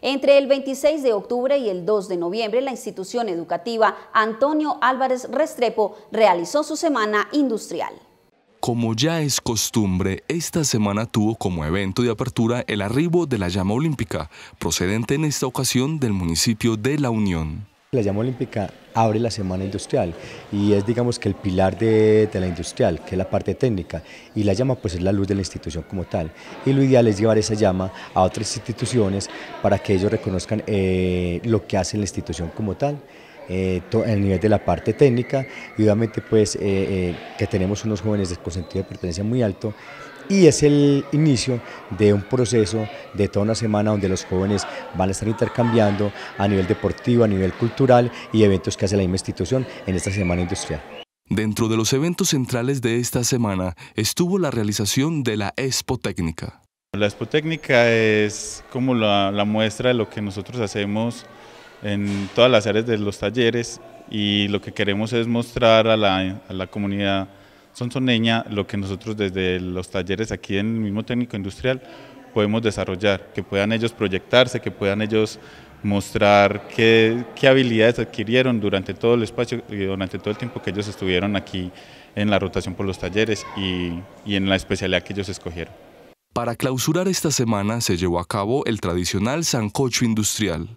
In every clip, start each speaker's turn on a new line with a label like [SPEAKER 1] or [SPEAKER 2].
[SPEAKER 1] Entre el 26 de octubre y el 2 de noviembre, la institución educativa Antonio Álvarez Restrepo realizó su semana industrial.
[SPEAKER 2] Como ya es costumbre, esta semana tuvo como evento de apertura el arribo de la llama olímpica, procedente en esta ocasión del municipio de La Unión.
[SPEAKER 3] La llama olímpica abre la semana industrial y es digamos que el pilar de, la industrial, que es la parte técnica, y la llama pues es la luz de la institución como tal. Y lo ideal es llevar esa llama a otras instituciones para que ellos reconozcan eh, lo que hace la institución como tal. Eh, el nivel de la parte técnica y obviamente pues eh, eh, que tenemos unos jóvenes con sentido de pertenencia muy alto y es el inicio de un proceso de toda una semana donde los jóvenes van a estar intercambiando a nivel deportivo, a nivel cultural y eventos que hace la misma institución en esta semana industrial.
[SPEAKER 2] Dentro de los eventos centrales de esta semana estuvo la realización de la Expo Técnica.
[SPEAKER 4] La Expo Técnica es como la, muestra de lo que nosotros hacemos en todas las áreas de los talleres y lo que queremos es mostrar a la, a la comunidad sonsoneña lo que nosotros desde los talleres aquí en el mismo técnico industrial podemos desarrollar, que puedan ellos proyectarse, que puedan ellos mostrar qué, qué, habilidades adquirieron durante todo el espacio y durante todo el tiempo que ellos estuvieron aquí en la rotación por los talleres y, y en la especialidad que ellos escogieron.
[SPEAKER 2] Para clausurar esta semana se llevó a cabo el tradicional sancocho industrial.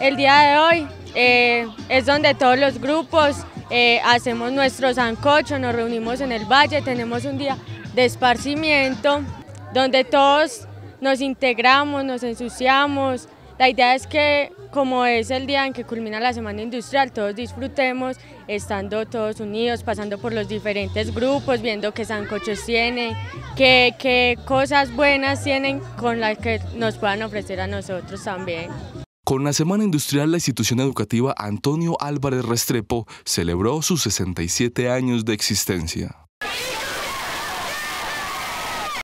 [SPEAKER 5] El día de hoy eh, es donde todos los grupos eh, hacemos nuestro sancocho, nos reunimos en el valle, tenemos un día de esparcimiento donde todos nos integramos, nos ensuciamos. La idea es que como es el día en que culmina la semana industrial, todos disfrutemos estando todos unidos, pasando por los diferentes grupos, viendo qué sancochos tienen, qué, qué cosas buenas tienen con las que nos puedan ofrecer a nosotros también.
[SPEAKER 2] Con la Semana Industrial, la institución educativa Antonio Álvarez Restrepo celebró sus 67 años de existencia.